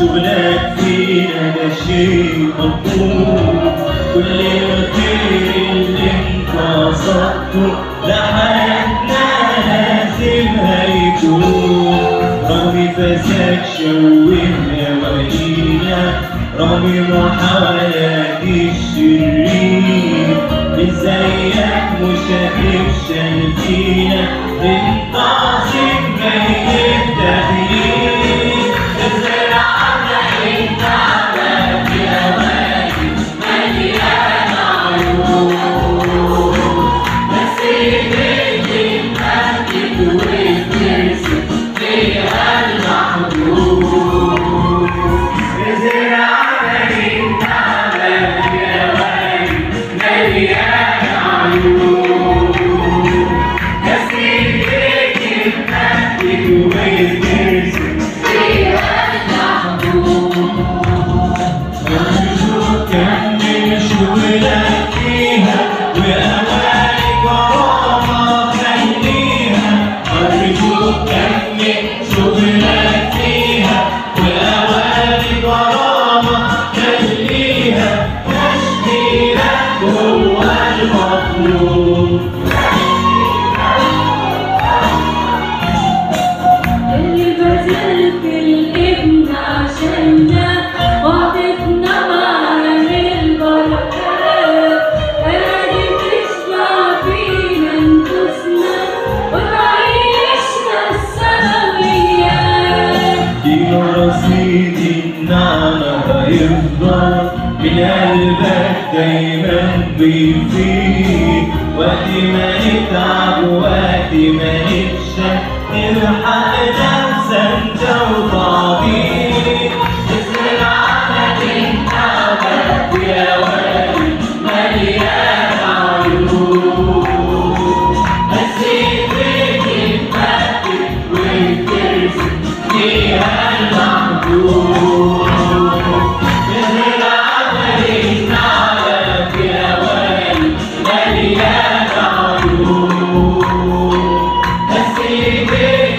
شغلك فينا ده شيء مطلوب كل الخير اللي انت قصدته لحياتنا لازمها يكون رامي فساد شوهنا وعينا رامي محاولات الشرير ازيك مش هتفشل فينا وقت ما نتعب وقت ما نتشق نلحق Hey, hey,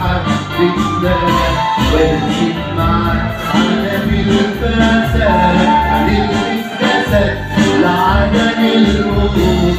لمحبتنا وارسم معاك عالم الفساد نلبس جسد لعدم الموت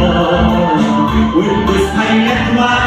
With this I let my